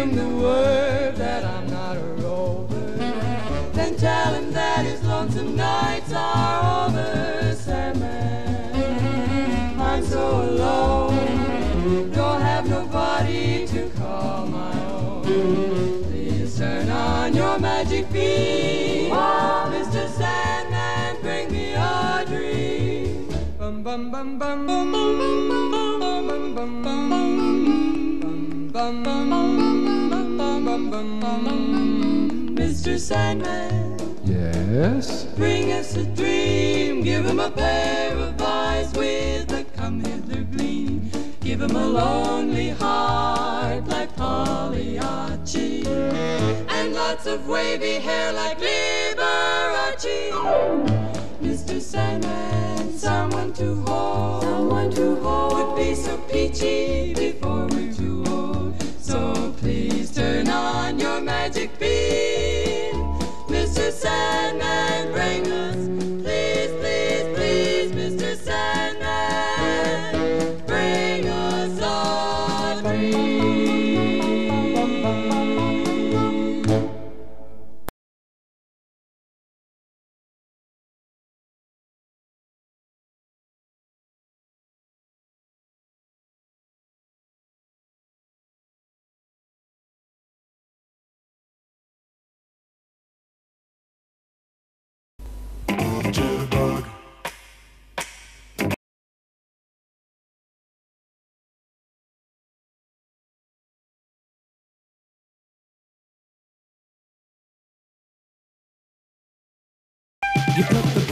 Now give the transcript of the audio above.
Him the word that I'm not a rover. Then tell him that his lonesome nights are over. Sandman, I'm so alone. Don't have nobody to call my own. Please turn on your magic beam. Mr. Sandman, bring me a dream. Bum bum bum bum bum bum bum bum bum bum bum bum bum bum bum bum Mr. Sandman, Yes? bring us a dream. Give him a pair of eyes with a come hither gleam. Give him a lonely heart like Pagliacci. And lots of wavy hair like Liberace. Mr. Sandman, someone to hold. Someone to hold would be so peachy You put the